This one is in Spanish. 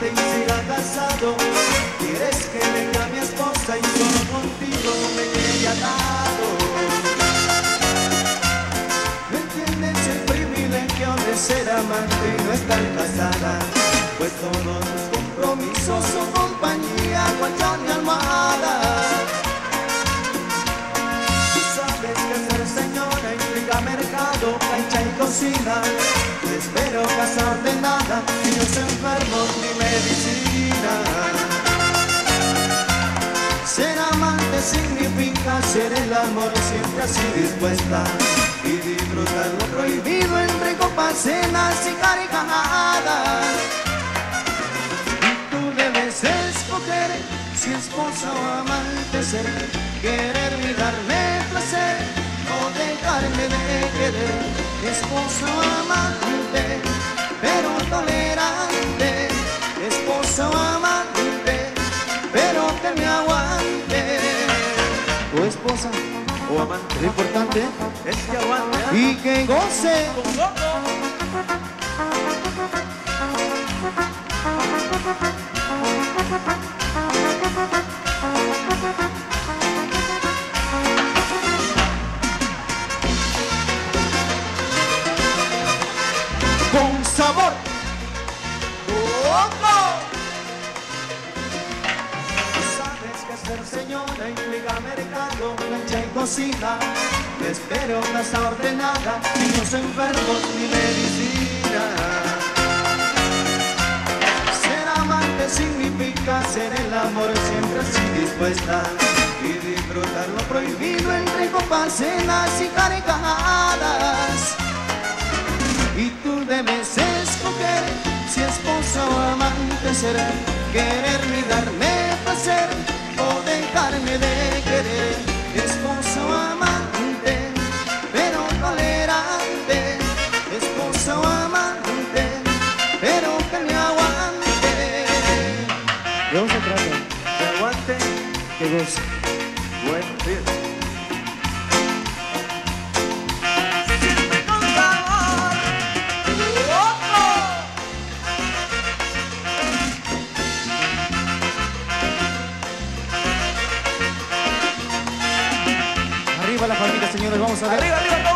amante y casado. Quieres que venga mi esposa y solo contigo me quede atado. No entiendes el privilegio de ser amante y no estar casada, pues todos los compromisos son compañía, guayona. Cancha y cocina. Espero casa ordenada, niños enfermos ni medicina. Ser amante significa ser el amor siempre así dispuesta y disfrutar lo prohibido entre copas, cenas y carcajadas. Y tú debes escoger si esposa o amante ser, quererme y darme placer o dejarme de querer. Esposa o amante, pero tolerante. Esposa o amante, pero que me aguante. O esposa o amante, lo importante Es que aguante, ¿ah? y que goce. Con ser señora implica mercado, plancha y cocina. Espero casa ordenada, niños enfermos ni medicina. Ser amante significa ser el amor siempre así dispuesta y disfrutar lo prohibido entre copas, cenas y carcajadas. Y tú debes escoger si esposa o amante será Quererme y darme de querer Esposa o amante, pero tolerante Esposa o amante, pero que me aguante ¿De dónde se trata? Que aguante. Que goce Bueno, fíjate. La familia, señores, vamos a ver. Arriba, arriba,